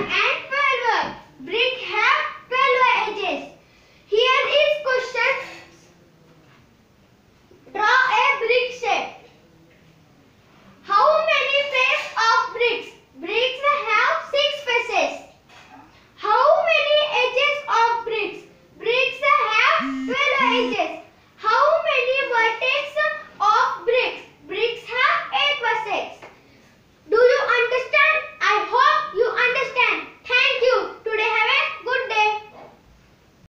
one and